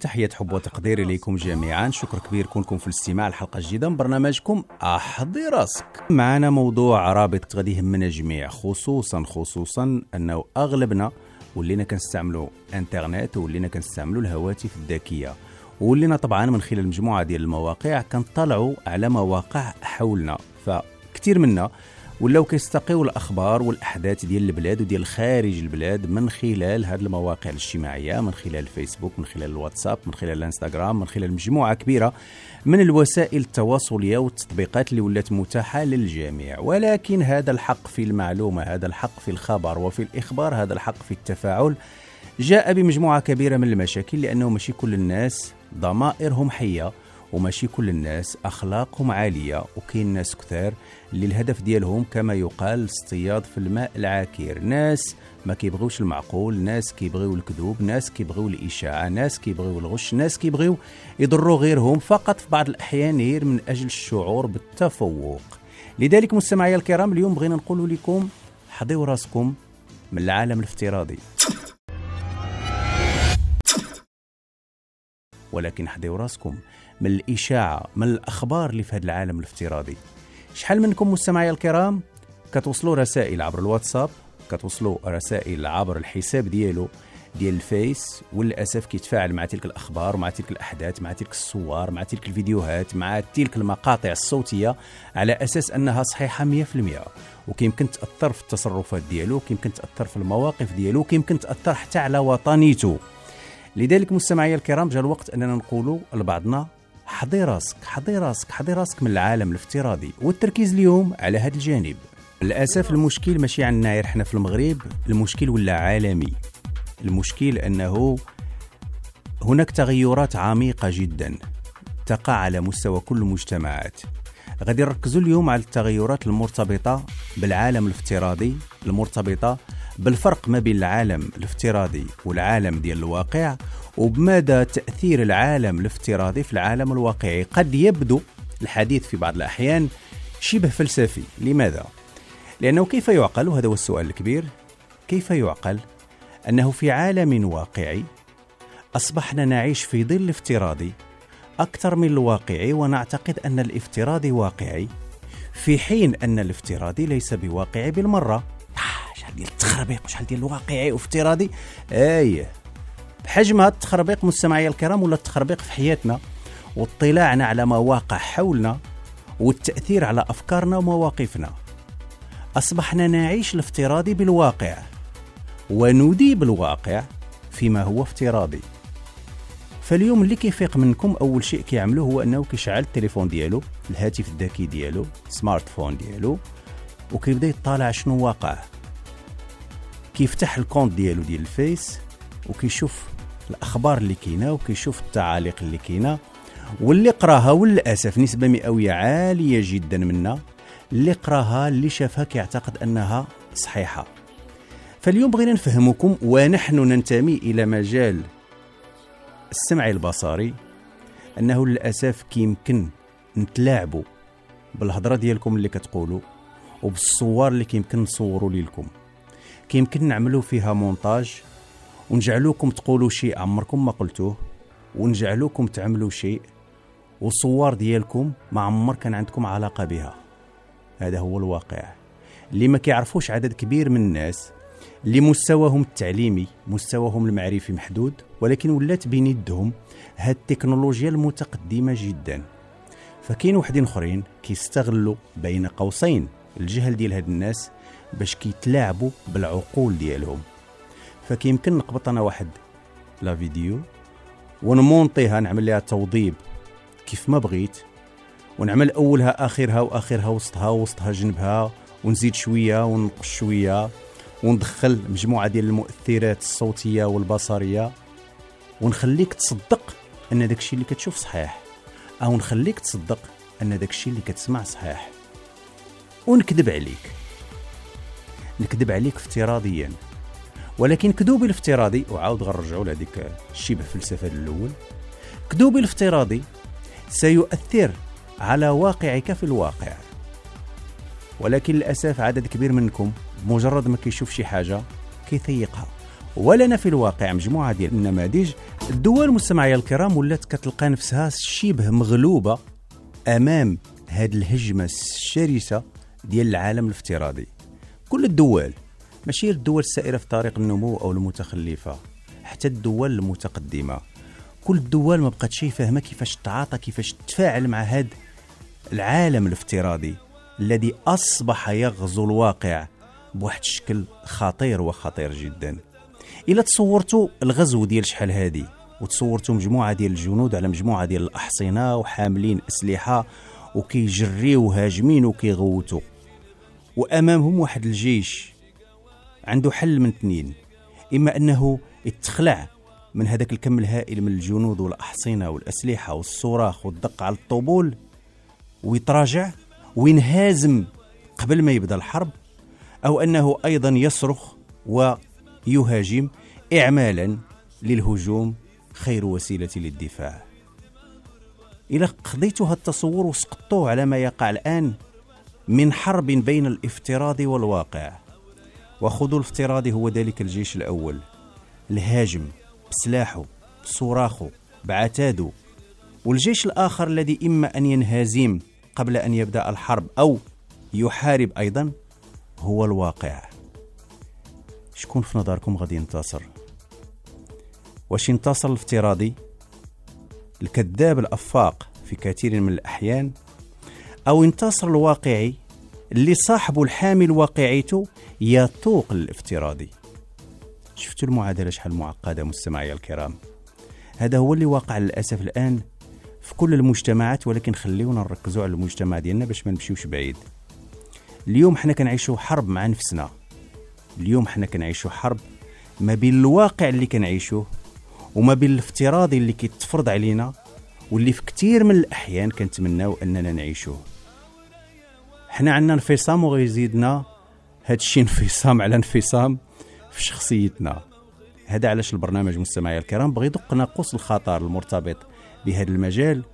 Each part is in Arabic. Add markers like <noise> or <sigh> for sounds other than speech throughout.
تحية حب وتقدير إليكم جميعا. شكر كبير كونكم في الاستماع لحلقة جديدة من برنامجكم أحضي راسك. معنا موضوع رابط غادي يهمنا جميع خصوصا خصوصا أنه أغلبنا ولينا كنستعملوا إنترنت ولينا كنستعملوا الهواتف الذكية. ولينا طبعا من خلال مجموعة ديال المواقع كنطلعوا على مواقع حولنا. فكثير منا ولاو كيستقيو الأخبار والأحداث ديال البلاد وديال خارج البلاد من خلال هذه المواقع الاجتماعية من خلال الفيسبوك من خلال الواتساب من خلال الإنستغرام من خلال مجموعة كبيرة من الوسائل التواصلية والتطبيقات اللي ولات متاحة للجميع. ولكن هذا الحق في المعلومة هذا الحق في الخبر وفي الإخبار هذا الحق في التفاعل جاء بمجموعة كبيرة من المشاكل لأنه ماشي كل الناس ضمائرهم حية. وماشي كل الناس أخلاقهم عالية وكاين ناس كثار اللي الهدف ديالهم كما يقال اصطياد في الماء العاكر. ناس ما كيبغيوش المعقول ناس كيبغيو الكذوب ناس كيبغيو الإشاعة ناس كيبغيو الغش ناس كيبغيو يضروا غيرهم فقط في بعض الأحيان غير من أجل الشعور بالتفوق. لذلك مستمعي الكرام اليوم بغينا نقول لكم حضيوا راسكم من العالم الافتراضي. ولكن حضيوا راسكم. من الإشاعة من الأخبار اللي في هذا العالم الافتراضي؟ شحال منكم مستمعي الكرام؟ كتوصلوا رسائل عبر الواتساب كتوصلوا رسائل عبر الحساب ديالو ديال الفيس وللأسف كيتفاعل مع تلك الأخبار مع تلك الأحداث مع تلك الصور مع تلك الفيديوهات مع تلك المقاطع الصوتية على أساس أنها صحيحة 100% وكيمكن تأثر في التصرفات ديالو كيمكن تأثر في المواقف ديالو كيمكن تأثر حتى على وطنيته. لذلك مستمعي الكرام جاء الوقت أننا نقولوا لبعضنا حضي راسك حضي راسك حضي راسك من العالم الافتراضي والتركيز اليوم على هذا الجانب. للأسف المشكل ماشي عندنا غير حنا في المغرب المشكل ولا عالمي؟ المشكل أنه هناك تغيرات عميقة جدا تقع على مستوى كل المجتمعات. غادي نركزوا اليوم على التغيرات المرتبطة بالعالم الافتراضي المرتبطة بالفرق ما بين العالم الافتراضي والعالم ديال الواقع وبمدى تأثير العالم الافتراضي في العالم الواقعي؟ قد يبدو الحديث في بعض الأحيان شبه فلسفي. لماذا؟ لأنه كيف يعقل؟ وهذا هو السؤال الكبير. كيف يعقل أنه في عالم واقعي أصبحنا نعيش في ظل افتراضي أكثر من الواقعي ونعتقد أن الافتراضي واقعي في حين أن الافتراضي ليس بواقعي بالمرة. شحال ديال التخربيق وشحال ديال الواقعي وافتراضي. إيه بحجم هذا التخربيق مستمعي الكرام ولا التخربيق في حياتنا واطلاعنا على ما واقع حولنا والتأثير على أفكارنا ومواقفنا. أصبحنا نعيش الافتراضي بالواقع ونذيب الواقع فيما هو افتراضي. فاليوم اللي كيفيق منكم أول شيء كيعملوه هو أنه كيشعل التليفون ديالو الهاتف الذكي ديالو smartphone ديالو وكيبدا يطالع شنو واقع. كيفتح ال compte ديالو ديال ال Face وكيشوف الأخبار اللي كاينة وكيشوف التعاليق اللي كاينة. واللي قراها وللأسف نسبة مئوية عالية جدا منا اللي قراها اللي شافها كيعتقد أنها صحيحة. فاليوم بغينا نفهمكم ونحن ننتمي إلى مجال السمع البصري. أنه للأسف كيمكن نتلاعبوا بالهضرة ديالكم اللي كتقولوا وبالصور اللي كيمكن نصوروا لكم كيمكن نعملوا فيها مونتاج. ونجعلوكم تقولوا شيء عمركم ما قلتوه. ونجعلوكم تعملوا شيء. والصور ديالكم ما عمر كان عندكم علاقة بها. هذا هو الواقع. اللي ما كيعرفوش عدد كبير من الناس اللي مستواهم التعليمي مستواهم المعرفي محدود ولكن ولات بين يدهم هاد التكنولوجيا المتقدمة جدا. فكاين وحدين أخرين كيستغلوا بين قوسين الجهل ديال هاد الناس باش كيتلاعبوا بالعقول ديالهم. فكيمكن نقبط أنا واحد لا فيديو ونمونطيها نعمل لها توضيب كيف ما بغيت ونعمل أولها آخرها وآخرها وسطها وسطها جنبها ونزيد شوية ونقص شوية وندخل مجموعة ديال المؤثرات الصوتية والبصرية ونخليك تصدق أن داكشي اللي كتشوف صحيح أو نخليك تصدق أن داكشي اللي كتسمع صحيح. ونكذب عليك. نكذب عليك افتراضيا. ولكن كذوبي الافتراضي وعاود غنرجعوا لهذيك الشبه فلسفه الأول. كذوبي الافتراضي سيؤثر على واقعك في الواقع. ولكن للأسف عدد كبير منكم مجرد ما كيشوف شي حاجة كيثيقها ولنا في الواقع مجموعة ديال النماذج. الدول المستمعية الكرام ولات كتلقى نفسها شبه مغلوبة أمام هذه الهجمة الشرسة ديال العالم الافتراضي. كل الدول ماشي الدول السائرة في طريق النمو أو المتخلفة حتى الدول المتقدمة. كل الدول ما بقات شي فاهمة كيفاش تعاطى كيفاش تتفاعل مع هذا العالم الافتراضي الذي أصبح يغزو الواقع بواحد الشكل خطير وخطير جدا. إلا تصورتوا الغزو ديال شحال هادي وتصورتوا مجموعة ديال الجنود على مجموعة ديال الأحصنة وحاملين أسلحة وكيجريو هاجمين وكيغوتوا. وأمامهم واحد الجيش. عنده حل من اثنين. إما أنه يتخلع من هذاك الكم الهائل من الجنود والأحصنة والأسلحة والصراخ والدق على الطبول ويتراجع وينهازم قبل ما يبدأ الحرب أو أنه أيضا يصرخ ويهاجم إعمالا للهجوم خير وسيلة للدفاع. إذا قضيتوا هذا التصور وسقطوه على ما يقع الآن من حرب بين الافتراض والواقع. وخذوا الافتراضي هو ذلك الجيش الأول. الهاجم بسلاحه بصراخه بعتاده والجيش الآخر الذي إما أن ينهزم قبل أن يبدأ الحرب أو يحارب أيضا هو الواقع. شكون في نظركم غادي ينتصر؟ واش ينتصر الافتراضي؟ الكذاب الأفاق في كثير من الأحيان أو ينتصر الواقعي اللي صاحبه الحامل واقعيته يتوق الافتراضي شفتوا المعادلة شحال معقدة مستمعي الكرام؟ هذا هو اللي واقع للأسف الآن في كل المجتمعات ولكن خليونا نركزوا على المجتمع ديالنا باش ما نمشيوش بعيد. اليوم حنا كنعيشوا حرب مع نفسنا. اليوم حنا كنعيشوا حرب ما بين الواقع اللي كنعيشوه وما بين الافتراضي اللي كيتفرض علينا واللي في كثير من الأحيان كنتمناو أننا نعيشوه. حنا عندنا انفصام وغيزيدنا. هادشي انفصام على انفصام في شخصيتنا. هذا علاش البرنامج مستمعي الكرام بغى يدق ناقوس الخطر المرتبط بهذا المجال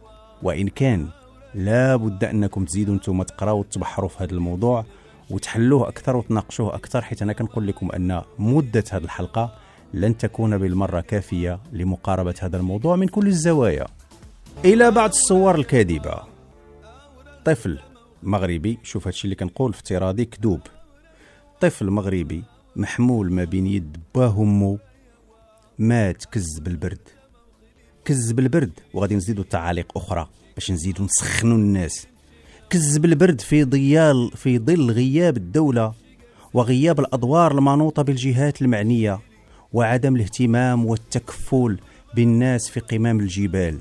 وإن كان لا بد أنكم تزيدوا أنتم تقراوا وتبحروا في هذا الموضوع وتحلوه أكثر وتناقشوه أكثر حيث أنا كنقول لكم أن مدة هذه الحلقة لن تكون بالمرة كافية لمقاربة هذا الموضوع من كل الزوايا. إلى بعض الصور الكاذبة. طفل. مغربي. شوف هادشي اللي كنقول افتراضي كذوب. طفل مغربي محمول ما بين يد باه امه مات كز بالبرد. كز بالبرد وغادي نزيدو تعاليق أخرى باش نزيدو نسخنوا الناس. كز بالبرد في ضيال في ظل غياب الدولة وغياب الأدوار المنوطة بالجهات المعنية وعدم الاهتمام والتكفل بالناس في قمام الجبال.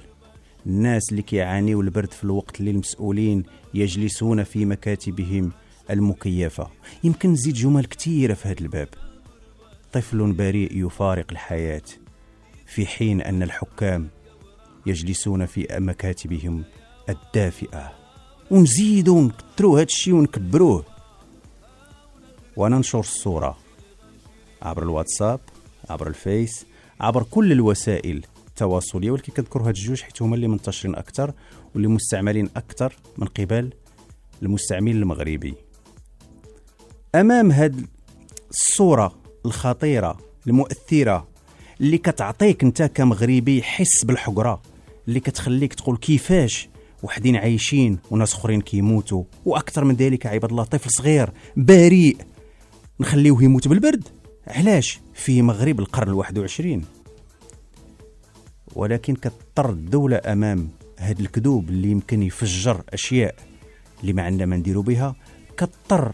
الناس اللي كيعانيوا البرد في الوقت اللي المسؤولين يجلسون في مكاتبهم المكيفة. يمكن نزيد جمل كثيرة في هذا الباب. طفل بريء يفارق الحياة في حين أن الحكام يجلسون في مكاتبهم الدافئة. ونزيدوا نكتروا هذا الشيء ونكبروه. وننشر الصورة عبر الواتساب عبر الفيس عبر كل الوسائل التواصلية. ولكن كنذكر هاد الجوج حيت هما اللي منتشرين أكثر. واللي مستعملين أكثر من قبل المستعمل المغربي. أمام هاد الصورة الخطيرة المؤثرة اللي كتعطيك أنت كمغربي حس بالحقرة اللي كتخليك تقول كيفاش وحدين عايشين وناس أخرين كيموتوا وأكثر من ذلك عباد الله طفل صغير بريء نخليوه يموت بالبرد؟ علاش في مغرب القرن الواحد وعشرين؟ ولكن كتضطر الدولة أمام هاد الكذوب اللي يمكن يفجر أشياء اللي ما عندنا ما نديرو بها كتضطر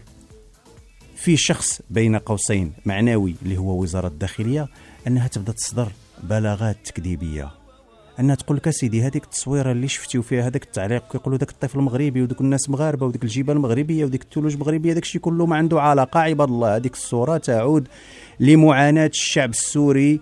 في شخص بين قوسين معنوي اللي هو وزارة الداخلية أنها تبدأ تصدر بلاغات تكذيبية. أنها تقول لك سيدي هذيك التصويرة اللي شفتيو فيها هذاك التعليق كيقولوا ذاك الطفل مغربي ودوك الناس مغاربة وديك الجبال مغربية وديك الثلوج مغربية داك الشيء كله ما عنده علاقة عباد الله هذيك الصورة تعود لمعاناة الشعب السوري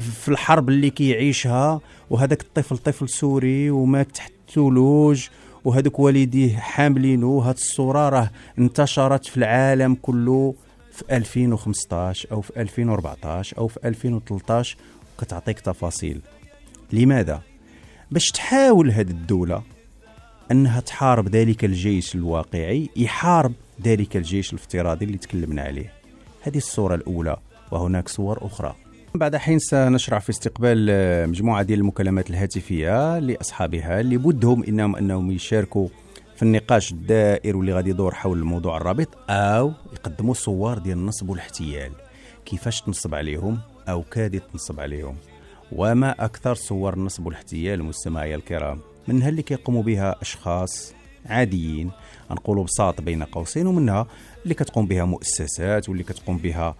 في الحرب اللي كيعيشها وهذاك الطفل طفل سوري ومات تحت الثلوج وهذوك والديه حاملينه هاد الصورة راه انتشرت في العالم كله في 2015 أو في 2014 أو في 2013 وكتعطيك تفاصيل. لماذا؟ باش تحاول هذه الدولة أنها تحارب ذلك الجيش الواقعي يحارب ذلك الجيش الافتراضي اللي تكلمنا عليه. هذه الصورة الأولى وهناك صور أخرى. بعد حين سنشرع في استقبال آه، مجموعة ديال المكالمات الهاتفية لأصحابها اللي بدهم إنهم أنهم يشاركوا في النقاش الدائر واللي غادي يدور حول الموضوع الرابط أو يقدموا صور ديال النصب والاحتيال. كيفاش تنصب عليهم أو كادت تنصب عليهم؟ وما أكثر صور النصب والاحتيال مستمعي الكرام؟ منها اللي كيقوموا بها أشخاص عاديين؟ نقولوا بساط بين قوسين ومنها اللي كتقوم بها مؤسسات واللي كتقوم بها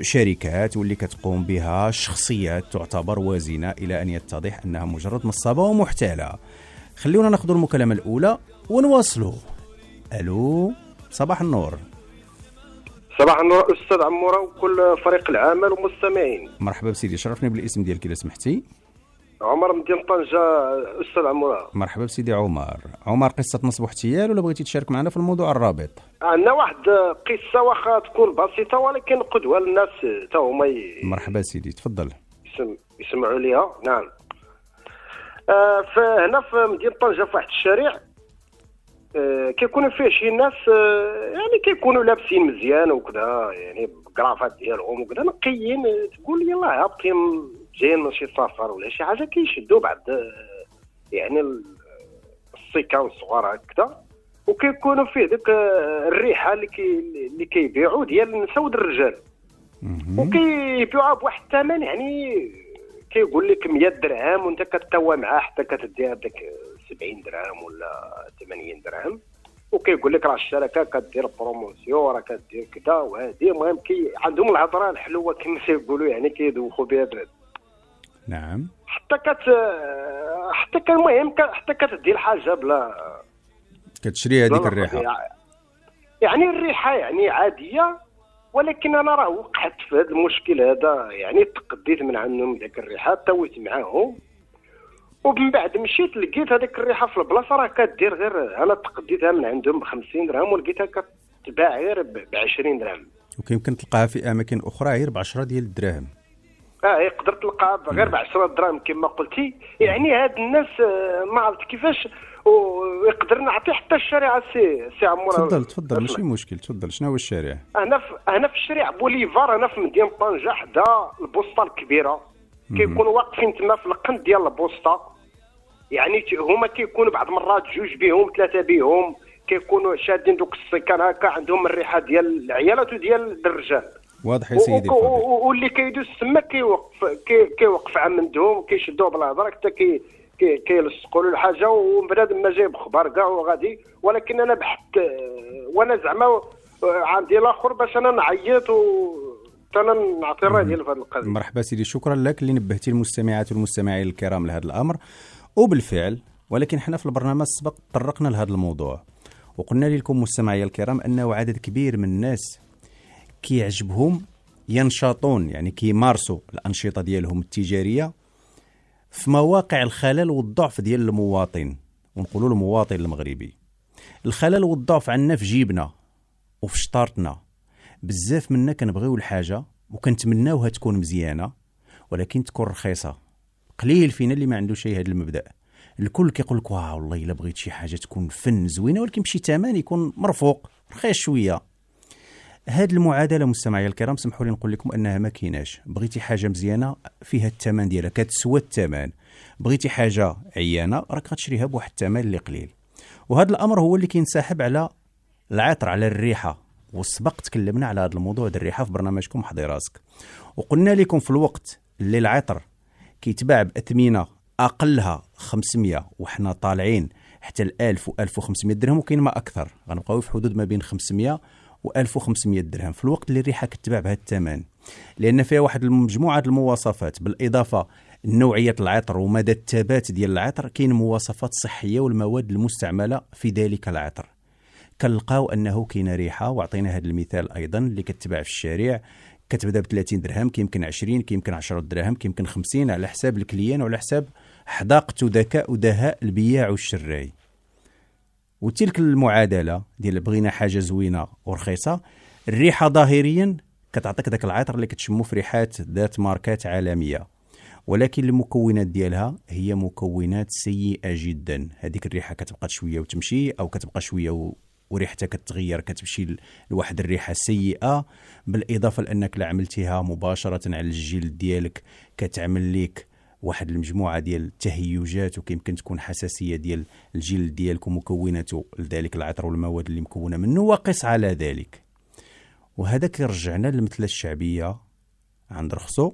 شركات واللي كتقوم بها شخصيات تعتبر وازنة إلى أن يتضح أنها مجرد نصابة ومحتالة. خلونا ناخذ المكالمة الأولى ونواصلوا. ألو صباح النور. صباح النور أستاذ عمورة وكل فريق العمل ومستمعين. مرحبا بسيدي شرفني بالاسم ديالك إذا سمحتي. عمر مدينة طنجة أستاذ عمورة مرحبا بسيدي عمر. عمر قصة نصب واحتيال ولا بغيتي تشارك معنا في الموضوع الرابط؟ عندنا واحد قصة واخا تكون بسيطة ولكن قدوة للناس تا هما ي... مرحبا سيدي تفضل. يسم... يسمعوا ليها نعم. آه فهنا في مدينة طنجة في واحد الشارع آه كيكونوا فيه شي ناس آه يعني كيكونوا لابسين مزيان وكذا يعني بالكرافات ديالهم وكذا نقيين تقول يلاه هابطين جايين من شي سفر ولا شي حاجة كيشدوا بعد يعني السيكان الصغار هكذا وكيكونوا فيه ديك الريحة اللي كي اللي كيبيعوا ديال النساء ود الرجال. وكيبيعوها بواحد الثمن يعني كيقول لك 100 درهم وانت كتقوى معاه حتى كتديها بداك 70 درهم ولا 80 درهم. وكيقول لك راه الشركة كدير promotion راه كدير كذا وهذه المهم كي عندهم الهضرة الحلوة كما تيقولوا <laughs> يعني كيدوخوا بها نعم. حتى كت حتى كان المهم حتى كتدي الحاجة بلا كتشري هذيك الريحة. يعني الريحة يعني عادية ولكن أنا راه وقعت في هذا المشكل هذا يعني تقديت من عندهم ذاك الريحة تويت معاهم. ومن بعد مشيت لقيت هذيك الريحة في البلاصة راه كدير غير أنا تقديتها من عندهم ب 50 درهم ولقيتها كتباع غير ب 20 درهم. وكيمكن تلقاها في أماكن أخرى غير ب 10 ديال الدراهم. آه يقدر تلقى غير ب 10 دراهم كما قلتي. يعني هاد الناس آه، ما عرفت كيفاش ويقدر نعطي حتى الشارع سي سي عمور تفضل تفضل ماشي مشكل تفضل شنو هو الشارع أنا في أنا في الشارع بوليفار أنا في مدينة طنجة حدا البوسطة الكبيرة. كيكونوا واقفين تما في القنت ديال البوسطة. يعني هما كيكونوا بعض المرات جوج بهم ثلاثة بهم كيكونوا شادين دوك السكان هكا عندهم الريحة ديال العيالات وديال الرجال. واضح يا سيدي واللي كيدوز تما كيوقف كيوقف عندهم كيشدوه بالهضره حتى كي كيلصقوا له الحاجة وبنادم ما جايب خبر كاع وغادي. ولكن أنا بحث وأنا زعما عندي الآخر باش أنا نعيط و أنا نعطي الراي في هذه القضية. مرحبا سيدي شكرا لك اللي نبهتي المستمعات والمستمعين الكرام لهذا الأمر. وبالفعل ولكن حنا في البرنامج السبق طرقنا لهذا الموضوع. وقلنا لكم مستمعي الكرام أنه عدد كبير من الناس كيعجبهم ينشطون يعني كيمارسوا الأنشطة ديالهم التجارية في مواقع الخلل والضعف ديال المواطن. ونقولوا المواطن المغربي. الخلل والضعف عندنا في جيبنا وفي شطارتنا. بزاف منا كنبغيو الحاجة وكنتمناوها تكون مزيانة ولكن تكون رخيصة. قليل فينا اللي ما عنده شيء هذا المبدأ. الكل كيقول لك واه والله إلا بغيت شي حاجة تكون فن زوينة ولكن بشي ثمن يكون مرفوق رخيص شوية. هاد المعادلة مستمعي الكرام سمحوا لي نقول لكم أنها ما كايناش. بغيتي حاجة مزيانة فيها الثمن ديالها. كتسوى الثمن بغيتي حاجة عيانة راك غتشريها بواحد الثمن اللي قليل. وهذا الأمر هو اللي كينسحب على العطر على الريحة. وسبق تكلمنا على هذا الموضوع ديال الريحة في برنامجكم حضي راسك. وقلنا لكم في الوقت اللي العطر كيتباع بأثمنة أقلها 500 وحنا طالعين حتى ال 1000 و 1500 درهم وكاين ما أكثر. غنبقاو في حدود ما بين 500 و1500 درهم. في الوقت اللي الريحة كتباع بهذا الثمن لأن فيها واحد المجموعه المواصفات بالإضافة نوعية العطر ومدى الثبات ديال العطر كاين مواصفات صحية والمواد المستعملة في ذلك العطر. كنلقاو أنه كاين ريحة وعطينا هذا المثال أيضا اللي كتباع في الشارع. كتبدأ ب 30 درهم كيمكن 20 كيمكن 10 دراهم كيمكن 50 على حساب الكليان وعلى حساب حداقة وذكاء ودهاء البياع والشراي وتلك المعادلة ديال بغينا حاجة زوينة ورخيصة الريحة ظاهريا كتعطيك ذاك العطر اللي كتشمو في ريحات ذات ماركات عالمية. ولكن المكونات ديالها هي مكونات سيئة جدا. هذيك الريحة كتبقى شوية وتمشي أو كتبقى شوية وريحتها كتغير كتمشي لواحد الريحة سيئة. بالإضافة لأنك لا عملتيها مباشرة على الجلد ديالك كتعمل لك واحد المجموعة ديال التهيجات وكيمكن تكون حساسية ديال الجلد ديالك ومكوناته لذلك العطر والمواد اللي مكونة منه وقس على ذلك. وهذا كيرجعنا للمثلة الشعبية عند رخصو.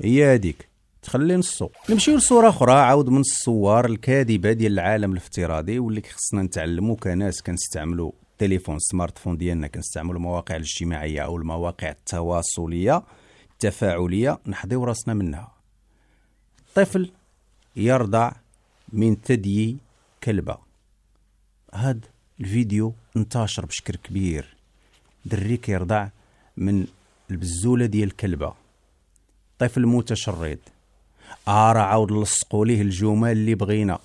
هي هذيك. تخلي نصو. نمشيو لصورة أخرى عاود من الصور الكاذبة ديال العالم الافتراضي واللي خصنا نتعلمو كناس كنستعملوا التليفون سمارت فون ديالنا كنستعملوا المواقع الاجتماعية أو المواقع التواصلية التفاعلية. نحضيو راسنا منها. طفل يرضع من ثدي كلبة. هاد الفيديو انتشر بشكل كبير. دري كيرضع من البزولة ديال الكلبة. طفل متشرد. آه عاود لصقوا ليه الجمل اللي بغينا.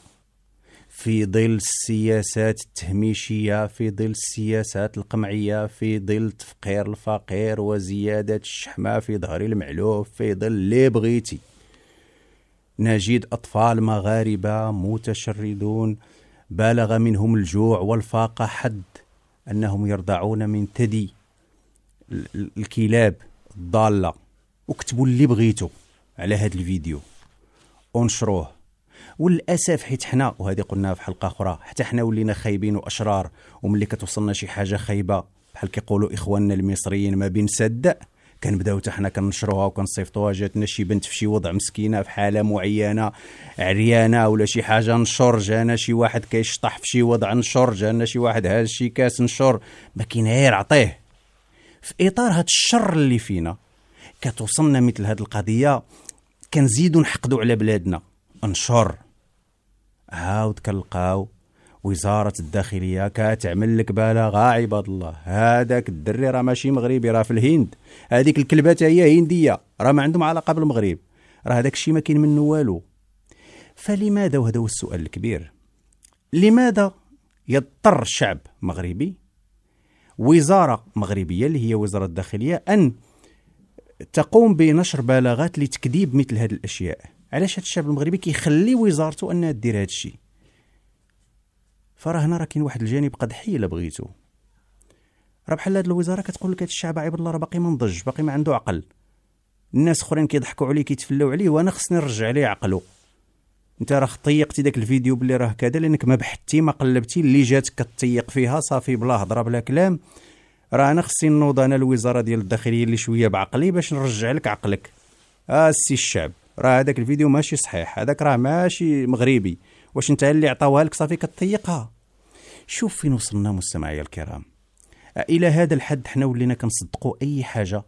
في ظل السياسات التهميشية في ظل السياسات القمعية في ظل تفقير الفقير وزيادة الشحمة في ظهر المعلوف في ظل اللي بغيتي. نجد أطفال مغاربة متشردون. بالغ منهم الجوع والفاقة حد أنهم يرضعون من ثدي الكلاب الضالة. وكتبوا اللي بغيتو على هذا الفيديو. ونشروه وللأسف حيت حنا وهذه قلناها في حلقة أخرى حتى حنا ولينا خايبين وأشرار وملي كتوصلنا شي حاجة خايبة بحال كيقولوا إخواننا المصريين ما بين صدق كنبداو حتى حنا كنشروها وكنصيفطوها. جاتنا شي بنت في شي وضع مسكينة في حاله معينة عريانة ولا شي حاجة نشر جانا شي واحد كيشطح في شي وضع نشر جانا شي واحد هاز شي كاس نشر. ما كاين غير عطيه. في إطار هذا الشر اللي فينا كتوصلنا مثل هذه القضية كنزيدو نحقدو على بلادنا. انشر عاود كنلقاو وزارة الداخلية كتعمل لك بالغة عباد الله هذاك الدري راه ماشي مغربي راه في الهند. هذيك الكلبة هي هندية راه ما عندهم علاقة بالمغرب. راه هذاك الشيء ما كاين منه والو. فلماذا؟ وهذا هو السؤال الكبير. لماذا يضطر شعب مغربي وزارة مغربية اللي هي وزارة الداخلية أن تقوم بنشر بلاغات لتكذيب مثل هذه الأشياء؟ علاش هذا الشعب المغربي كيخلي وزارته أنها دير هذا الشيء؟ فراه هنا راه كاين واحد الجانب قدحي الا بغيتو. راه بحال هاد الوزارة كتقول لك هاد الشعب عيب الله راه باقي ما نضج باقي ما عنده عقل. الناس أخرين كيضحكوا عليه كيتفلاو عليه وأنا خصني نرجع ليه عقله أنت راه طيقتي داك الفيديو بلي راه كذا لأنك ما بحثتي ما قلبتي اللي جاتك كتطيق فيها صافي بلا هضرة بلا كلام. راه أنا خصني نوض أنا الوزارة ديال الداخلية اللي شوية بعقلي باش نرجع لك عقلك. السي الشعب راه هذاك الفيديو ماشي صحيح هذاك راه ماشي مغربي. واش انت اللي عطاوها لك صافي كتطيقها. شوف فين وصلنا مستمعي الكرام. إلى هذا الحد حنا ولينا كنصدقوا أي حاجة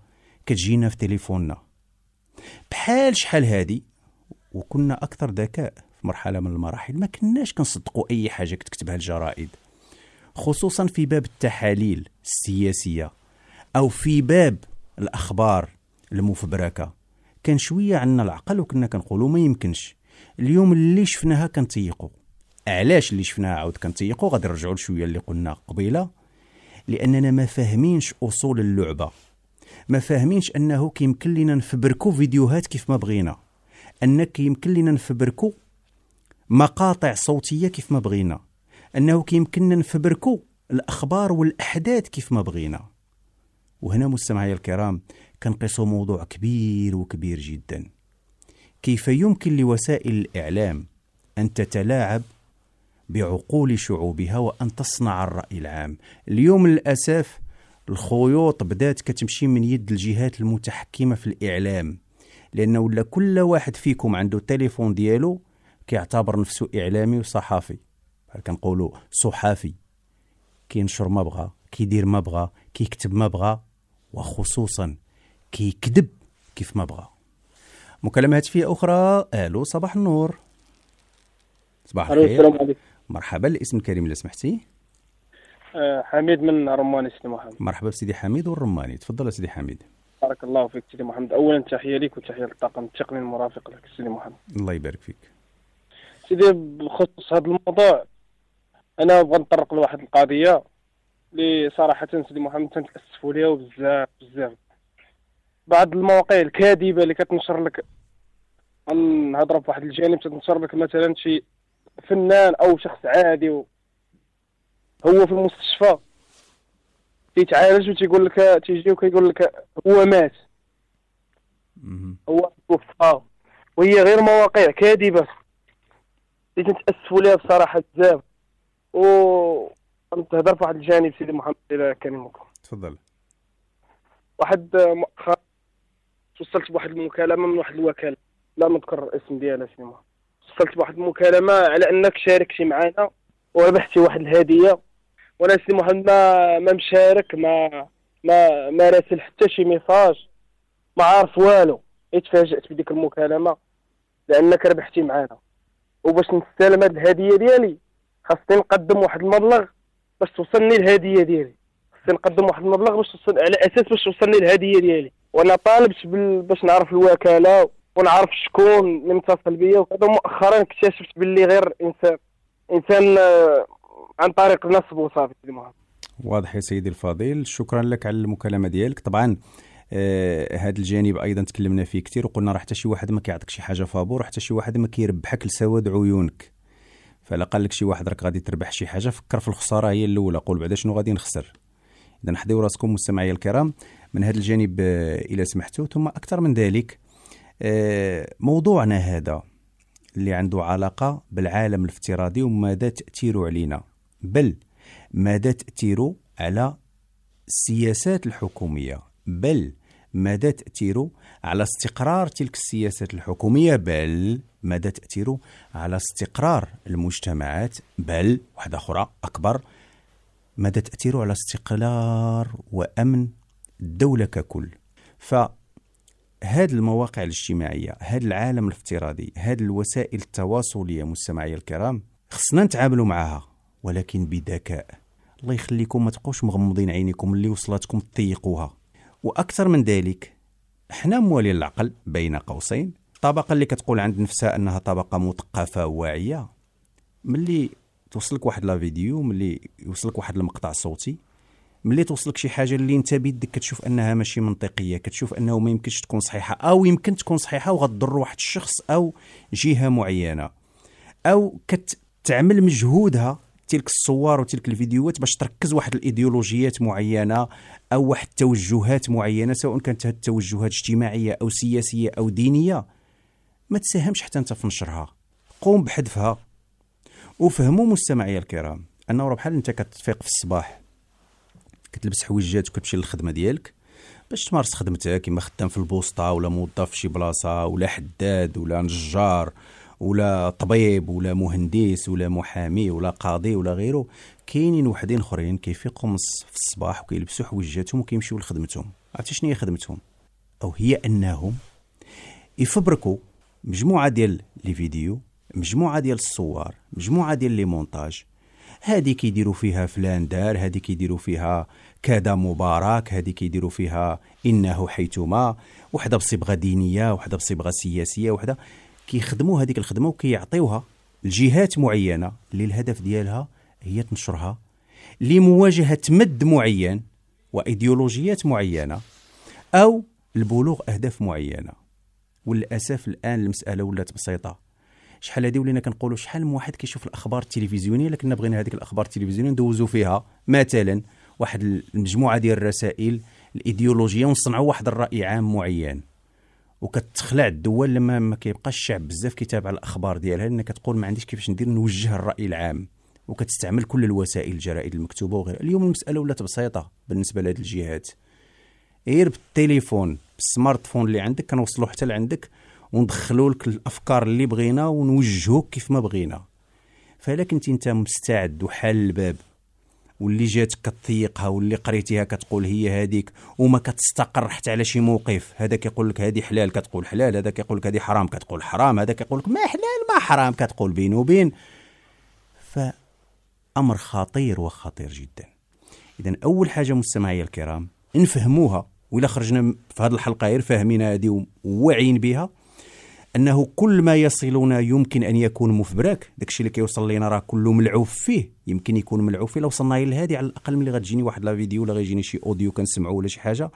كتجينا في تليفوننا. بحال شحال هادي وكنا أكثر ذكاء في مرحلة من المراحل ما كناش كنصدقوا أي حاجة كتكتبها الجرائد. خصوصا في باب التحاليل السياسية أو في باب الأخبار المفبركة. كان شوية عندنا العقل وكنا كنقولوا ما يمكنش. اليوم اللي شفناها كنتيقوا علاش اللي شفناها عاود كنتيقوا غادي نرجعوا لشوية اللي قلنا قبيلة. لأننا ما فاهمينش أصول اللعبة. ما فاهمينش أنه كيمكن لنا نفبركو فيديوهات كيف ما بغينا. انك يمكن لنا نفبركو مقاطع صوتية كيف ما بغينا. أنه كيمكننا نفبركو الأخبار والأحداث كيف ما بغينا. وهنا مستمعي الكرام كنقيسوا موضوع كبير وكبير جدا. كيف يمكن لوسائل الإعلام أن تتلاعب بعقول شعوبها وأن تصنع الرأي العام؟ اليوم للأسف الخيوط بدات كتمشي من يد الجهات المتحكمة في الإعلام لأنه ولا كل واحد فيكم عنده تليفون ديالو كيعتبر نفسه إعلامي وصحافي. كنقولوا صحافي كينشر ما بغى كيدير ما بغى كيكتب ما بغى وخصوصا كيكذب كيف ما بغى مكالمة هاتفية أخرى. ألو صباح النور. صباح الخير. السلام عليكم. مرحبا الاسم الكريم إذا سمحتي. أه حميد من رماني سيدي محمد. مرحبا بسيدي حميد والرماني. تفضل سيدي حميد. بارك الله فيك سيدي محمد. اولا تحية لك وتحية للطاقم التقني المرافق لك سيدي محمد. الله يبارك فيك. سيدي بخصوص هذا الموضوع أنا بغا نطرق لواحد القضية اللي صراحة سيدي محمد. تنتأسفوا ليها وبزاف بزاف. بعض المواقع الكاذبة اللي كتنشر لك نهضر بواحد الجانب تنشر لك مثلا شي فنان أو شخص عادي و... هو في المستشفى تيتعالج وتيقول لك تيجي وكيقول لك هو مات. هو توفى. وهي غير مواقع كاذبة. اللي تنتاسفوا ليها بصراحة بزاف. و تهضر في واحد الجانب سيدي محمد إلى يمكن. تفضل. واحد مؤخرا توصلت بواحد المكالمة من واحد الوكالة. لا نذكر الاسم ديالها محمد توصلت بواحد المكالمة على أنك شاركتي معنا وربحتي واحد الهدية. وأنا سيدي محمد ما ما مشارك ما ما ما راسل حتى شي ميساج. ما عارف والو. اتفاجأت بديك المكالمة لأنك ربحتي معنا وباش نستلم هاد الهدية ديالي خاصني نقدم واحد المبلغ باش توصلني الهدية ديالي. خاصني نقدم واحد المبلغ باش توصل على أساس باش توصلني الهدية ديالي. وأنا طالبت. باش نعرف الوكالة ونعرف شكون اللي متصل بيا وكذا مؤخرا اكتشفت باللي غير إنسان. إنسان آه، عن طريق نصب وصافي سيدي واضح يا سيدي الفاضل شكرا لك على المكالمة ديالك. طبعا آه هذا الجانب أيضا تكلمنا فيه كثير وقلنا راه حتى شي واحد ما كيعطيك شي حاجة فابور حتى شي واحد ما كيربحك لسواد عيونك. فلا قال لك شي واحد راك غادي تربح شي حاجة. فكر في الخسارة هي الأولى. قول بعدا شنو غادي نخسر. اذا حضروا راسكم مستمعي الكرام. من هذا الجانب آه، إلى سمحتوا ثم أكثر من ذلك آه، موضوعنا هذا اللي عنده علاقة بالعالم الافتراضي وماذا تاثيره علينا. بل ماذا تاثيره على السياسات الحكومية. بل ماذا تاثيره على استقرار تلك السياسات الحكومية. بل ماذا تاثيره على استقرار المجتمعات. بل واحدة أخرى أكبر مدى تأثيره على استقرار وأمن الدولة ككل فهذه المواقع الاجتماعية هذا العالم الافتراضي هذه الوسائل التواصلية مستمعي الكرام خصنا نتعاملوا معها ولكن بذكاء. الله يخليكم ما تبقوش مغمضين عينيكم اللي وصلتكم تضيقوها. وأكثر من ذلك إحنا موالين العقل بين قوسين. الطبقه اللي كتقول عند نفسها أنها طبقة مثقفة وواعيه ملي توصلك واحد لا فيديو ملي يوصلك واحد المقطع صوتي. ملي توصلك شي حاجة اللي انت بيدك كتشوف انها ماشي منطقية كتشوف انه ما يمكنش تكون صحيحة أو يمكن تكون صحيحة وغتضر واحد الشخص أو جهة معينة. أو كتعمل مجهودها تلك الصور وتلك الفيديوهات باش تركز واحد الإيديولوجيات معينة أو واحد التوجهات معينة سواء كانت هذه التوجهات اجتماعية أو سياسية أو دينية. ما تساهمش حتى أنت في نشرها. قوم بحذفها. وفهموا مستمعي الكرام أنه بحال أنت كتفيق في الصباح. كتلبس حويجات وكتمشي للخدمة ديالك باش تمارس خدمتك كما خدام في البوسطة ولا موظف في شي بلاصة ولا حداد ولا نجار ولا طبيب ولا مهندس ولا محامي ولا قاضي ولا غيره كاينين وحدين أخرين كيفيقوا في الصباح وكيلبسوا حويجاتهم وكيمشيو لخدمتهم. عرفتي شنو هي خدمتهم؟ أو هي أنهم يفبركوا مجموعة ديال لي فيديو مجموعة ديال الصور مجموعة ديال لي مونتاج هذه كيديروا فيها فلان دار هذه كيديروا فيها كذا مبارك هذه كيديروا فيها إنه حيثما وحدة بصبغة دينية وحدة بصبغة سياسية وحدة كيخدموا هذيك الخدمة وكيعطيوها لجهات معينة اللي الهدف ديالها هي تنشرها لمواجهة مد معين وإيديولوجيات معينة أو البلوغ أهداف معينة. وللأسف الآن المسألة ولات بسيطة. شحال هادي ولينا كنقولوا شحال من واحد كيشوف الأخبار التلفزيونية اللي بغينا هذيك الأخبار التلفزيونية ندوزو فيها. مثلا واحد المجموعة ديال الرسائل الإيديولوجية ونصنعوا واحد الرأي عام معين. وكتخلع الدول لما ما كيبقاش الشعب بزاف كيتابع الأخبار ديالها لأن كتقول ما عنديش كيفاش ندير نوجه الرأي العام. وكتستعمل كل الوسائل الجرائد المكتوبة وغيرها. اليوم المسألة ولات بسيطة بالنسبة لهذه الجهات. غير بالتليفون بالسمارت فون اللي عندك كنوصلوا حتى لعندك. وندخلوا لك الأفكار اللي بغينا ونوجهوك كيف ما بغينا. فالا كنتي إنت مستعد وحال الباب. واللي جاتك كتضيقها واللي قريتيها كتقول هي هذيك وما كتستقر حتى على شي موقف. هذا كيقول لك هذه حلال كتقول حلال هذا كيقول لك هذه حرام كتقول حرام هذا كيقول لك ما حلال ما حرام كتقول بين وبين. فأمر خطير وخطير جدا. اذا أول حاجة مستمعي الكرام نفهموها وإلا خرجنا في هذه الحلقة غير فاهمين هذه وواعيين بها أنه كل ما يصلنا يمكن أن يكون مفبرك. داكشي اللي كيوصل لنا راه كله ملعوب فيه. يمكن يكون ملعوب فيه. لو وصلنا هذه على الأقل ملي غتجيني واحد la vidéo ولا غيجيني شي audio كنسمعو ولا شي حاجة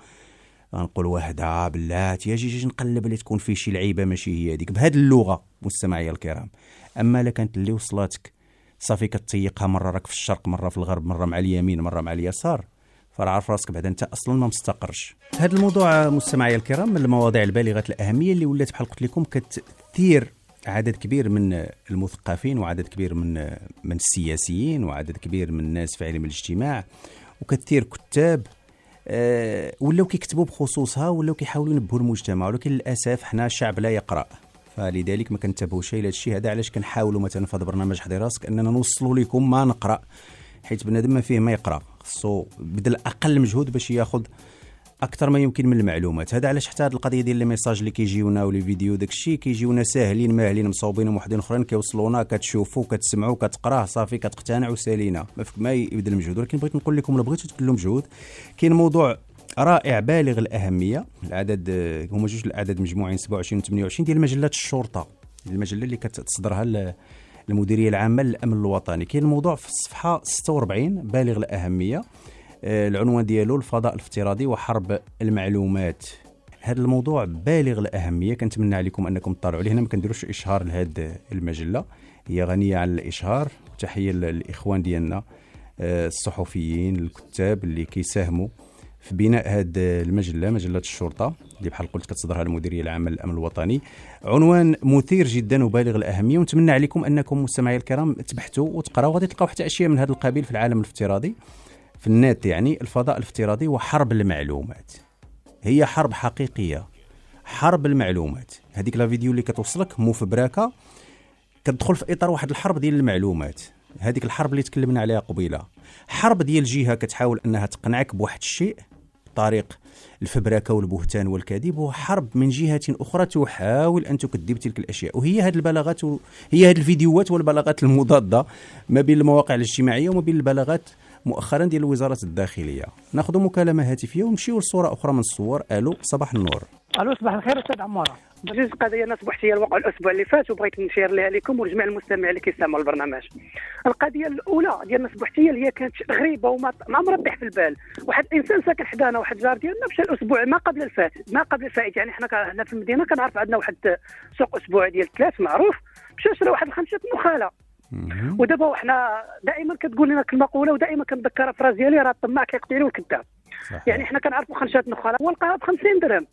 غنقول وهدا بلاتي يا جي نقلب اللي تكون فيه شي لعيبة ماشي هي هذيك. بهذه اللغة مستمعي الكرام. أما إلا كانت اللي وصلتك صافي كتيقها مرة راك في الشرق مرة في الغرب مرة مع اليمين مرة مع اليسار فراه عارف راسك بعدا انت أصلا ما مستقرش. هذا الموضوع مستمعي الكرام من المواضيع البالغة الأهمية اللي ولات بحال قلت لكم كتثير عدد كبير من المثقفين وعدد كبير من من السياسيين وعدد كبير من الناس في علم الاجتماع وكثير كتاب أه ولاو كيكتبوا بخصوصها ولاو كيحاولوا ينبهوا المجتمع ولكن للأسف حنا شعب لا يقرأ. فلذلك ما كنتبهوش إلى الشيء. هذا علاش كنحاولوا مثلا في هذا البرنامج حضي راسك أننا نوصلوا لكم ما نقرأ حيت بنادم ما فيه ما يقرأ. خصو بذل أقل مجهود باش ياخذ أكثر ما يمكن من المعلومات. هذا علاش حتى هذه القضية ديال لي ميساج اللي كيجيونا ولي فيديو داك الشيء كيجيونا ساهلين ماهلين مصوبين وحدين أخرين كيوصلونا كتشوفوا كتسمعوا كتقراه صافي كتقتنع وسالينا ما فيك ما يبذل مجهود. ولكن بغيت نقول لكم الا بغيتوا تبذلوا مجهود كاين موضوع رائع بالغ الأهمية. العدد هما جوج الأعداد مجموعين 27 و 28 ديال مجلات الشرطة. المجلة اللي كتصدرها المديرية العامة للأمن الوطني. كاين الموضوع في الصفحة 46 بالغ الأهمية. آه، العنوان ديالو الفضاء الافتراضي وحرب المعلومات. هذا الموضوع بالغ الأهمية. كنتمنى عليكم أنكم تطالعوا عليه. هنا ما كنديروش إشهار لهذه المجلة. هي غنية عن الإشهار. تحيه للإخوان ديالنا آه، الصحفيين الكتاب اللي كيساهموا في بناء هذه المجلة مجلة الشرطة اللي بحال قلت كتصدرها المديريه العامه للأمن الوطني. عنوان مثير جدا وبالغ الأهمية ونتمنى عليكم أنكم مستمعي الكرام تبحثوا وتقراوا غادي تلقاو حتى أشياء من هذا القبيل في العالم الافتراضي. في النت يعني الفضاء الافتراضي وحرب المعلومات. هي حرب حقيقية. حرب المعلومات. هذيك لا فيديو اللي كتوصلك مو في براكة. كتدخل في إطار واحد الحرب ديال المعلومات. هذيك الحرب اللي تكلمنا عليها قبيلة. حرب ديال جهة كتحاول أنها تقنعك بواحد الشيء. بطريق الفبركة والبهتان والكذب وحرب من جهة أخرى تحاول أن تكذب تلك الأشياء وهي هذه البلاغات. هي هذه الفيديوهات والبلاغات المضادة ما بين المواقع الاجتماعية وما بين البلاغات مؤخرا ديال وزارة الداخلية. ناخذ مكالمة هاتفية ونمشيو لصورة أخرى من الصور. ألو صباح النور. ألو صباح الخير أستاذ عمارة. بغيت قضيه أنا صبحت هي الواقع الأسبوع اللي فات وبغيت نشير لها لكم ولجميع المستمعين اللي كيسمعوا البرنامج. القضية الأولى ديال صبحتيه اللي هي كانت غريبة وما ما مربح في البال. واحد الانسان ساكن حدانا واحد الجار ديالنا مشى الأسبوع ما قبل الفات ما قبل الفائت. يعني حنا هنا في المدينة كنعرف عندنا واحد سوق أسبوعي ديال الثلاث معروف. مشى شرا واحد الخمسة نخاله ودابا حنا دائما كتقول لنا المقوله ودائما كنذكرها فراز ديالي راه الطماع كيقتلو الكذاب يعني حنا كنعرفوا خنشات نخاله هو لقاها ب 50 درهم.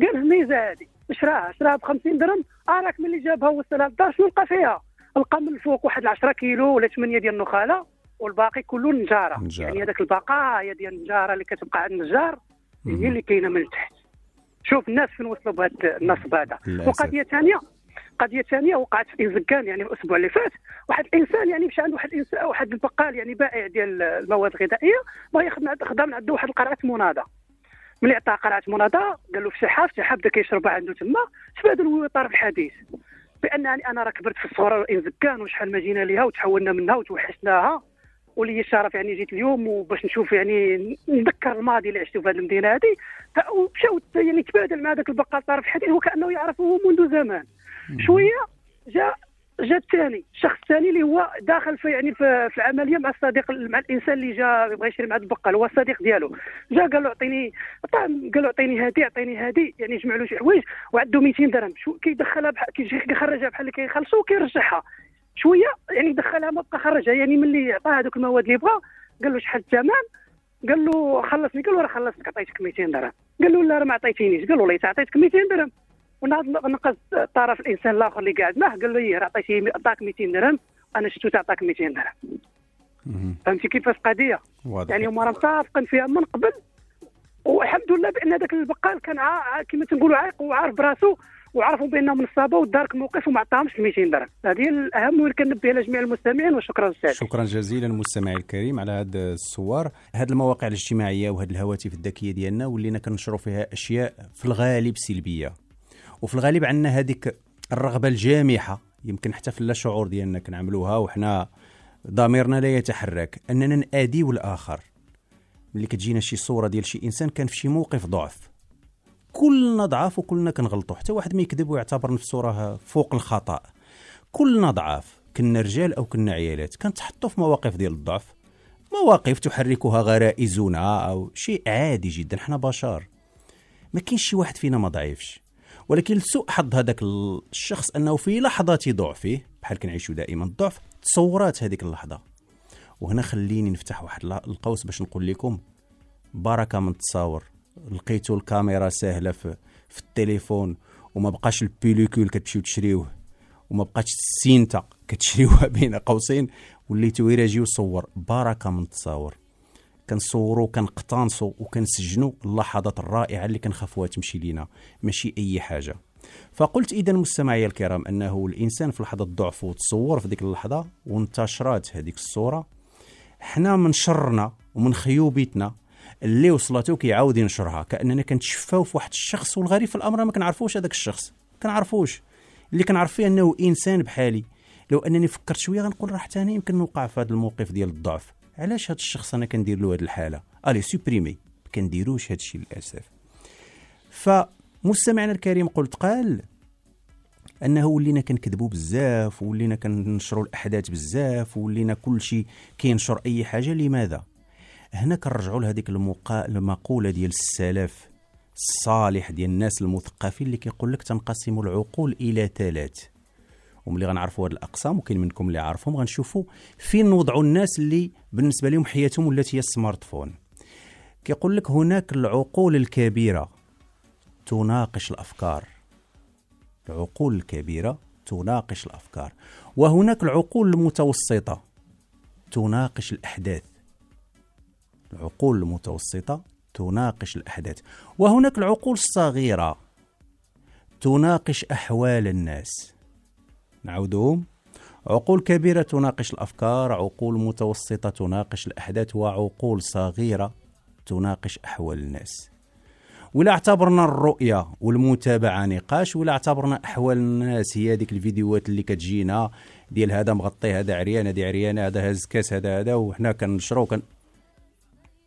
قال الميزه هذه شراها شراها ب 50 درهم؟ آه راك ملي جابها وصلها للدار شنو لقى فيها؟ لقى من الفوق واحد 10 كيلو ولا 8 ديال النخالة والباقي كله نجارة. يعني هذاك البقايا ديال النجارة اللي كتبقى عند النجار هي اللي كاينة من تحت. شوف الناس فين وصلوا بهذا النصب هذا. وقضية ثانية قضية ثانية وقعت في انزكان يعني الأسبوع اللي فات. واحد الإنسان يعني مشى عند واحد الانسان واحد البقال يعني بائع ديال المواد الغذائية بغى ياخذ خدا من عنده واحد القرعة مناضة. ملي عطاه قرعة مناضة قال له فشحه فشحه بدا كيشربها عنده تما تبادل هو طرف الحديث. بانني أنا راه كبرت في الصغر انزكان وشحال ما جينا ليها وتحولنا منها وتوحشناها. ولي الشرف يعني جيت اليوم وباش نشوف يعني نذكر الماضي اللي عشته في هذه المدينة هذه ومشاو يعني تبادل مع ذاك البقال طرف الحديث وكانه يعرفه منذ زمان. شوية جاء جا الثاني الشخص الثاني اللي هو داخل في يعني في, في العملية مع الصديق مع الإنسان اللي جا يبغى يشري مع البقال هو الصديق ديالو. جا قال له أعطيني قال له أعطيني هذه أعطيني هذه يعني جمع له شي حوايج وعنده 200 درهم. شو كيدخلها بحال كيخرجها بحال اللي كيخلصوا وكيرجعها. شوية يعني دخلها ما بقى خرجها يعني ملي عطاه هذوك المواد اللي بغا قال له شحال الثمن؟ قال له خلصني قال له راه خلصتك عطيتك 200 درهم. قال له لا راه ما عطيتينيش. قال له والله عطيتك 200 درهم. ونقص طرف الإنسان الآخر اللي قاعد معاه قال له إيه عطيتي عطاك 200 درهم أنا شفتو تعطاك 200 درهم. فهمتي كيفاش القضية؟ يعني هما راه متفقين فيها من قبل والحمد لله بأن ذاك البقال كان كما تنقولوا عايق وعارف براسو وعرفوا بأنهم نصابه ودارك موقف وما عطاهمش 200 درهم. هذه الأهم واللي كنبه لجميع المستمعين وشكرا أستاذ. شكرا جزيلا مستمعي الكريم على هذا الصور. هذه المواقع الاجتماعية وهذه الهواتف الذكية ديالنا ولينا كنشروا فيها أشياء في الغالب سلبية. وفي الغالب عندنا هذيك الرغبة الجامحة يمكن حتى في اللاشعور ديالنا كنعملوها وحنا ضميرنا لا يتحرك أننا ناديو الآخر ملي كتجينا شي صورة ديال شي إنسان كان في شي موقف ضعف. كلنا ضعاف وكلنا كنغلطوا حتى واحد ما يكذب ويعتبر نفسه راه فوق الخطأ. كلنا ضعاف كنا رجال أو كنا عيالات كنتحطوا في مواقف ديال الضعف. مواقف تحركها غرائزنا أو شيء عادي جدا حنا بشر. ما كاينش شي واحد فينا ما ضعيفش. ولكن لسوء حظ هذاك الشخص أنه في لحظه ضعفه بحال كنعيشوا دائما الضعف تصورات هذيك اللحظة. وهنا خليني نفتح واحد القوس باش نقول لكم بركه من التصاور لقيتوا الكاميرا سهله في, في التليفون وما بقاش ال pellicule كتمشيو تشريوه وما بقاتش السينتا كتشريوها <laughs> بين قوسين وليتوا غير اجيو صور. بركه من التصاور كنصوروا كنقتنصوا وكنسجنوا اللحظات الرائعة اللي كنخافوها تمشي لينا. ماشي أي حاجة. فقلت اذا مستمعي الكرام أنه الإنسان في لحظة ضعف وتصور في ديك اللحظة وانتشرات هذيك الصورة. حنا من شرنا ومن خيوبتنا اللي وصلته كيعاود ينشرها. كأننا كنتشفاو في واحد الشخص والغريب في الأمر ما كنعرفوش هذاك الشخص. كنعرفوش. اللي كنعرف فيه أنه إنسان بحالي. لو أنني فكرت شوية غنقول راه حتى أنا يمكن نوقع في هذا الموقف ديال الضعف. علاش هذا الشخص أنا كندير له هذه الحالة؟ الي سوبريمي ما كنديروش هذا الشيء للأسف. فمستمعنا الكريم قلت قال أنه ولينا كنكذبوا بزاف ولينا كننشروا الأحداث بزاف ولينا كل شيء كينشر أي حاجة. لماذا؟ هنا كنرجعوا لهذيك المقا... المقولة ديال السلف الصالح ديال الناس المثقفين اللي كيقول لك تنقسم العقول إلى ثلاث. وملي غنعرفوا هاد الأقسام وكاين منكم اللي عارفهم غنشوفوا فين وضعوا الناس اللي بالنسبة لهم حياتهم ولات هي السمارت فون. كيقول لك هناك العقول الكبيرة تناقش الأفكار. العقول الكبيرة تناقش الأفكار. وهناك العقول المتوسطة تناقش الأحداث. العقول المتوسطة تناقش الأحداث. وهناك العقول الصغيرة تناقش أحوال الناس. نعودهم. عقول كبيرة تناقش الأفكار عقول متوسطة تناقش الأحداث وعقول صغيرة تناقش أحوال الناس. ولا اعتبرنا الرؤية والمتابعة نقاش ولا اعتبرنا أحوال الناس هي هذيك الفيديوهات اللي كتجينا ديال هذا مغطي هذا عريان هذه عريانة هذا هز كاس هذا هذا وحنا كنشرو كن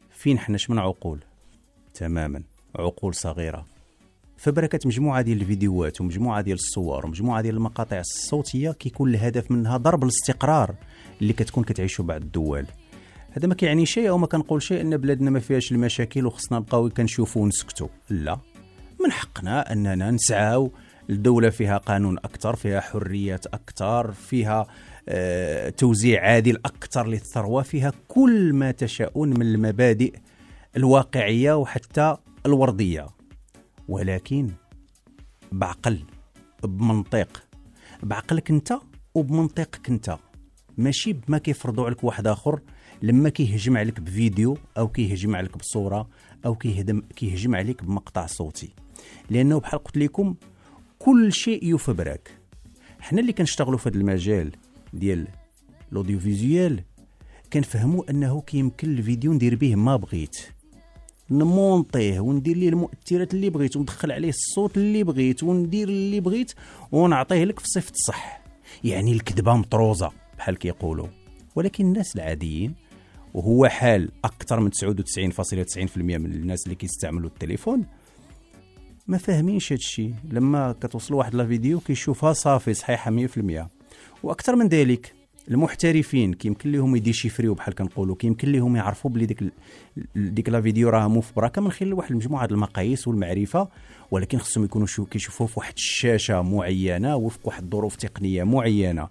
فين حنا من عقول؟ تماما. عقول صغيرة. فبركة مجموعة ديال الفيديوهات ومجموعة ديال الصور ومجموعة ديال المقاطع الصوتية كيكون الهدف منها ضرب الاستقرار اللي كتكون كتعيشوا بعض الدول هذا ما كيعني شيء أو ما كنقول شيء أن بلادنا ما فيهاش المشاكل وخصنا نبقاو كنشوفوا ونسكتوا لا من حقنا أننا نسعاو الدولة فيها قانون أكثر فيها حريات أكثر فيها آه، توزيع عادل أكثر للثروة فيها كل ما تشاءون من المبادئ الواقعية وحتى الوردية. ولكن بعقل بمنطق. بعقلك انت وبمنطقك انت. ماشي بما كيفرضوا عليك واحد آخر لما كيهجم عليك بفيديو أو كيهجم عليك بصورة أو كيهدم كيهجم عليك بمقطع صوتي. لأنه بحال قلت لكم كل شيء يفبرك حنا اللي كنشتغلوا في هذا المجال ديال ال audiovisuel كنفهموا أنه كيمكن الفيديو ندير به ما بغيت. نمونطيه وندير ليه المؤثرات اللي بغيت وندخل عليه الصوت اللي بغيت وندير اللي بغيت ونعطيه لك في صفه الصح يعني الكذبة مطروزة بحال كيقولوا. ولكن الناس العاديين وهو حال أكثر من 99.90% من الناس اللي كيستعملوا التليفون ما فاهمينش هذا الشيء لما كتوصلوا واحد لا فيديو كيشوفها صافي صحيحة 100% وأكثر من ذلك المحترفين كيمكن لهم يديشيفريو بحال كنقولوا كيمكن لهم يعرفوا بلي ديك ديك لا فيديو راه مفبركه من خلال واحد المجموعة المقاييس والمعرفة ولكن خصهم يكونوا شو كيشوفوه في واحد الشاشة معينة وفق واحد الظروف تقنية معينة.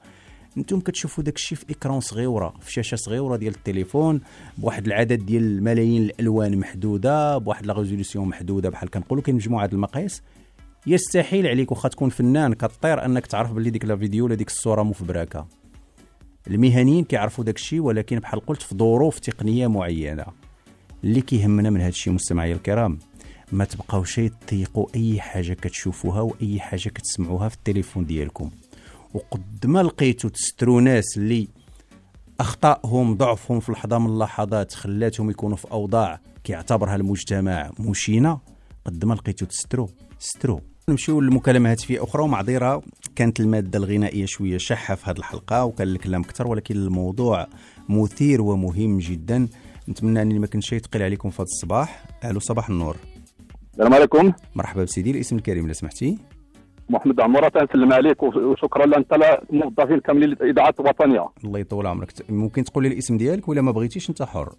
أنتم كتشوفوا داك الشيء في écran صغيره في شاشة صغيره ديال التليفون بواحد العدد ديال الملايين الألوان محدودة بواحد la résolution محدودة بحال كنقولوا. كاين مجموعة المقاييس. يستحيل عليك واخا تكون فنان كطير أنك تعرف باللي ديك la vidéo ولا ديك الصورة مفبركة. المهنيين كيعرفوا داك الشيء ولكن بحال قلت في ظروف تقنية معينة. اللي كيهمنا من هذا الشيء مستمعي الكرام ما تبقاوش تضيقوا أي حاجة كتشوفوها واي حاجة كتسمعوها في التليفون ديالكم. وقد ما لقيتوا تستروا ناس اللي اخطائهم ضعفهم في لحظة من اللحظات خلاتهم يكونوا في أوضاع كيعتبرها المجتمع مشينة قد ما لقيتوا تستروا استروا نمشيو للمكالمه هاتفيه أخرى ومعذره كانت المادة الغنائية شوية شحة في هذه الحلقة وكان الكلام أكثر ولكن الموضوع مثير ومهم جدا. نتمنى اني ما كنتش ثقيل عليكم في هذا الصباح. ألو صباح النور. السلام عليكم. مرحبا بسيدي الاسم الكريم لو سمحتي. محمد عمورة تنسلم عليك وش- وشكرا لانت لا الموظفين كاملين للاذاعات الوطنيه الله يطول عمرك. ممكن تقول لي الاسم ديالك ولا ما بغيتيش أنت حر.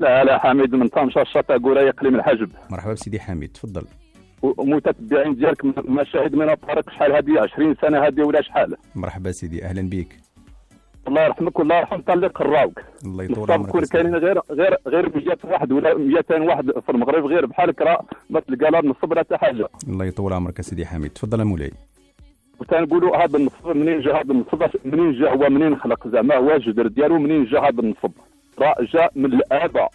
لا لا حميد من طنجة الشاطئ قرايه إقليم الحجب. مرحبا بسيدي حميد تفضل. ومتتبعين ديالك مشاهد من الطريق شحال هذه 20 سنة هذه ولا شحال؟ مرحبا سيدي أهلا بك الله يرحمك والله يرحم طال اللي قراوك الله يطول عمرك كون. كاينين غير غير غير 100 واحد ولا 200 واحد في المغرب غير بحالك راه ما تلقى لا نصب لا حتى حاجة. الله يطول عمرك سيدي حميد. تفضل مولاي. وتنقولوا هذا النصب منين جا هذا النصب منين جا هو منين خلق؟ زعما هو الجذر ديالو منين جا هذا النصب؟ راه جا من الآباء.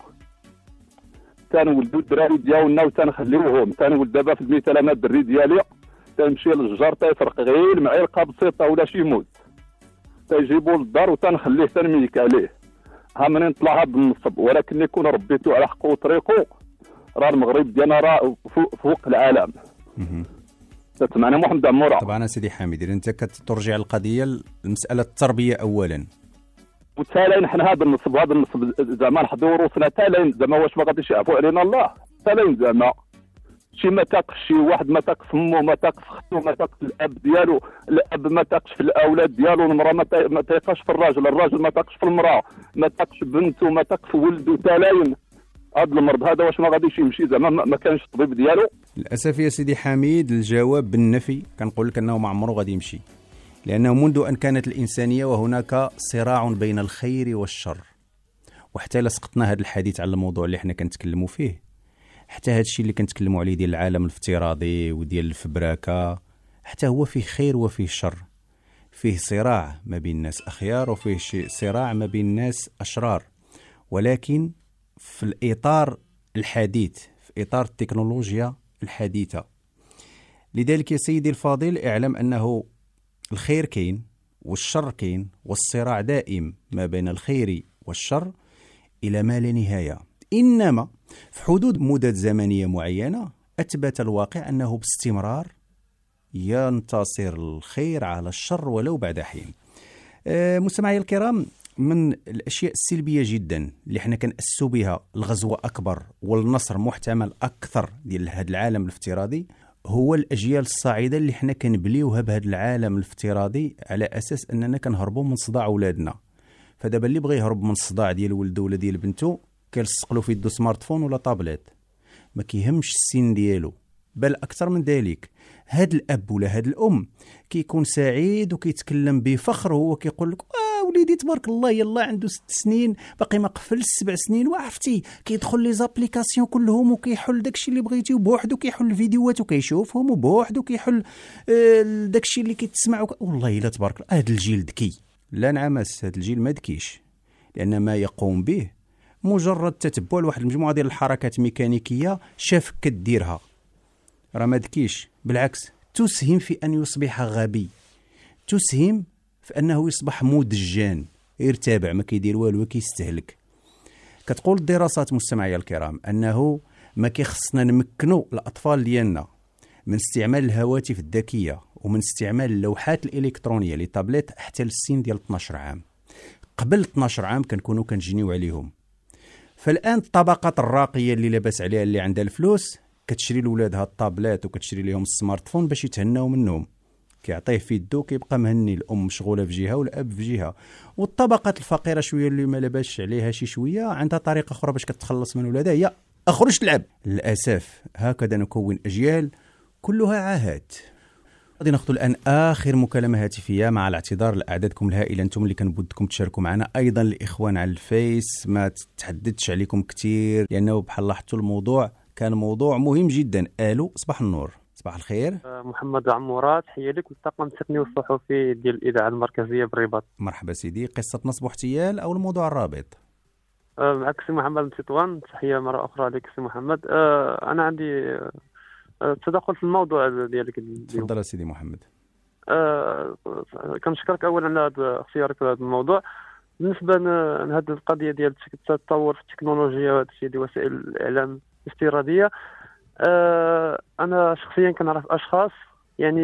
تنولدوا الدراري ديالنا وتنخليوهم تنولد دابا في المثال أنا الدري ديالي تنمشي للجار تيفرق غير معلقه بسيطة ولا شي موت. تيجيبوا للدار وتنخليه تنميك عليه. ها منين طلع هذا النصب ولكن يكون ربيتو على حقه وطريقه راه المغرب ديالنا راه فوق, فوق العالم. مهم. تسمعنا محمد عمورة؟ طبعا سيدي حميد اذا أنت كترجع القضية لمساله التربية اولا. وتالين حنا هذا النصب هذا النصب زعما نحضروا روسنا تالين. زعما واش ما غاديش يعفو علينا الله. تالين زعما. شي ما تاقش شي واحد ما تاقش امه ما تاقش اختو ما تاقش الأب ديالو. الأب ما تاقش في الأولاد ديالو المرأة ما تا- ما تاقش في الراجل. الراجل ما تاقش في المرأة. ما تاقش بنته ما تاقش ولده. تالين. هذا المرض هذا واش ما غاديش يمشي. زعما ما ما كانش الطبيب ديالو. للأسف يا سيدي حميد الجواب بالنفي. كنقول لك أنه ما عمره غادي يمشي. لأنه منذ أن كانت الإنسانية وهناك صراع بين الخير والشر. وحتى الا سقطنا هذا الحديث على الموضوع اللي حنا كنتكلموا فيه. حتى هذا الشيء اللي كنتكلموا عليه ديال العالم الافتراضي وديال الفبراكه حتى هو فيه خير وفيه شر. فيه صراع ما بين الناس أخيار وفيه صراع ما بين الناس أشرار. ولكن في الإطار الحديث في إطار التكنولوجيا الحديثة. لذلك يا سيدي الفاضل اعلم أنه الخير كاين والشر كاين والصراع دائم ما بين الخير والشر إلى ما لا نهاية. إنما في حدود مدد زمنية معينة أثبت الواقع أنه باستمرار ينتصر الخير على الشر ولو بعد حين. آه، مستمعي الكرام من الأشياء السلبية جدا اللي حنا كنأسوا بها الغزوه أكبر والنصر محتمل أكثر ديال هذا العالم الافتراضي هو الأجيال الصاعدة اللي حنا كنبليوها بهذا العالم الافتراضي على أساس أننا كنهربوا من صداع اولادنا فدابا اللي بغى يهرب من الصداع ديال ولده ولا ديال بنته كيلصق له في يدو smartphone ولا طابلت ما كيهمش السن ديالو. بل أكثر من ذلك هاد الأب ولا هاد الأم كيكون سعيد وكيتكلم بفخر وهو كيقول لك آه وليدي تبارك الله يلا عنده ست سنين باقي ما قفلش سبع سنين وعرفتي كيدخل les applications كلهم وكيحل داكشي اللي بغيتي وبوحدو كيحل الفيديوهات وكيشوفهم وبوحدو كيحل آه، داكشي اللي كيتسمع وك... والله إلا تبارك الله هاد الجيل ذكي. لا نعمس هاد الجيل ما ذكيش لأن ما يقوم به. مجرد تتبع لواحد المجموعة ديال الحركات ميكانيكية شاف كديرها راه ما ذكيش بالعكس تسهم في أن يصبح غبي. تسهم في انه يصبح مدجان يرتابع ما كيدير والو كيستهلك. كتقول الدراسات مستمعي الكرام أنه ما كيخصنا نمكنوا الأطفال ديالنا من استعمال الهواتف الذكية ومن استعمال اللوحات الإلكترونية les tablettes حتى للسن ديال 12 عام. قبل 12 عام كنكونوا كنجنيو عليهم. فالآن الطبقات الراقية اللي لاباس عليها اللي عندها الفلوس كتشري لولادها ال tablettes وكتشري لهم ال smartphone باش يتهناو منهم. كيعطيه في يدو كيبقى مهني. الأم مشغولة في جهة والأب في جهة. والطبقات الفقيرة شوية اللي ما لاباس عليها شي شوية عندها طريقة أخرى باش كتخلص من ولادها هي أخرج تلعب. للأسف هكذا نكون أجيال كلها عاهات. غادي ناخذ الآن آخر مكالمة هاتفية مع الاعتذار لأعدادكم الهائلة. أنتم اللي كان بودكم تشاركوا معنا. أيضا الاخوان على الفيس ما تحددتش عليكم كثير لأنه بحال لاحظتوا الموضوع كان موضوع مهم جدا. ألو صباح النور. صباح الخير. محمد عمورات تحيه لك. والطاقم التقني والصحفي ديال الإذاعة المركزية بالرباط مرحبا سيدي. قصة نصب واحتيال أو الموضوع الرابط؟ آه، معك سي محمد تطوان تحية مرة أخرى لك سي محمد. آه، أنا عندي آه، تدخل في الموضوع ديالك تفضل سيدي محمد. آه، كنشكرك اولا على هذا اختيارك لهذا الموضوع. بالنسبة لهذه القضية ديال التطور في التكنولوجيا وهذا الشيء ديال وسائل الإعلام الافتراضية آه، أنا شخصيا كنعرف أشخاص يعني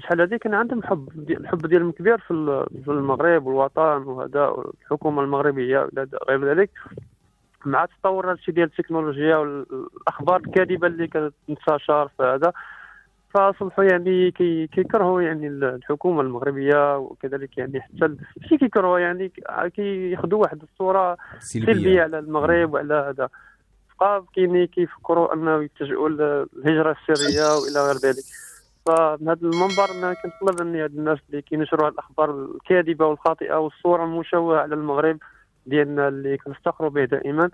شحال هذه كان عندهم حب دي- الحب ديالهم كبير في ال- في المغرب والوطن وهذا الحكومة المغربية غير ذلك. مع تطور هذا الشيء ديال التكنولوجيا والأخبار الكاذبة اللي كتنتشر في هذا فأصبحوا يعني كي كيكرهوا يعني الحكومة المغربية وكذلك يعني حتى ماشي كيكرهوا يعني كياخذوا واحد الصورة سلبية على المغرب وعلى هذا. المرافقه كاين كيفكروا أنه يتجهوا للهجرة السرية وإلى غير ذلك. فمن هذا المنبر أنا كنطلب ان هاد الناس اللي كينشروا الأخبار الكاذبة والخاطئة والصورة المشوهة على المغرب ديالنا اللي كنفتخروا به دائما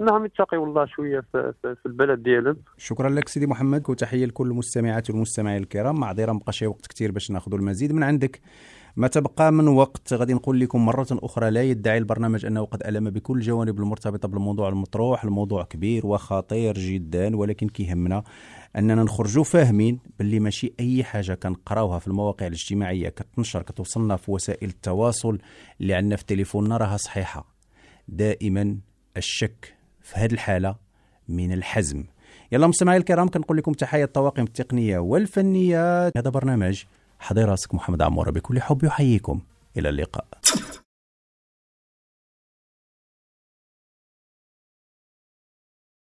إنهم يتقوا الله شوية في, في, البلد ديالهم. شكرا لك سيدي محمد وتحية لكل المستمعات والمستمعين الكرام. معذرة ما بقاش وقت كثير باش ناخذ المزيد من عندك. ما تبقى من وقت غادي نقول لكم مرة أخرى لا يدعي البرنامج أنه قد ألم بكل الجوانب المرتبطة بالموضوع المطروح الموضوع كبير وخطير جدا ولكن كيهمنا أننا نخرجوا فاهمين باللي ماشي أي حاجة كنقراوها في المواقع الاجتماعية كتنشر كتوصلنا في وسائل التواصل اللي عندنا في تليفوننا راها صحيحة. دائما الشك في هذه الحالة من الحزم. يلا مستمعي الكرام كنقول لكم تحية الطواقم التقنية والفنية. هذا برنامج حضي راسك محمد عمورة بكل حب يحييكم. إلى اللقاء.